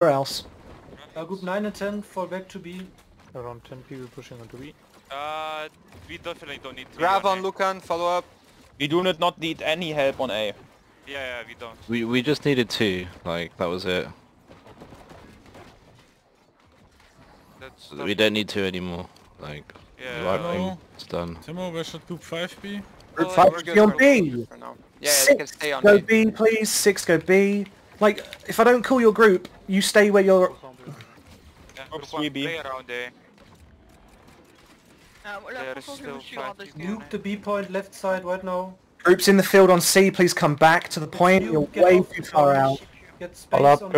Where else? Uh, group 9 and 10 fall back to B. Around 10 people pushing onto B. Uh, we definitely don't need to. Grav on LoukaN, follow up. We do not, not need any help on A. Yeah, yeah, we don't. We we just needed two. Like that was it. That's We don't need two anymore. Like Yeah. the right No. it's done. Timo, where should group 5 be? Group Oh, five we're is good be on for- B. for. Yeah, yeah, they can Six stay on go B. B, please. Six go B. Like, if I don't call your group, you stay where you're... Yeah, Group group one, 3B. around A. Uh, voilà, There is pourquoi still je suis en five people. deuxième. Nuke the B point left side right now. Groups in the field on C, please come back to the point. You You're way too far out. Get space Follow up,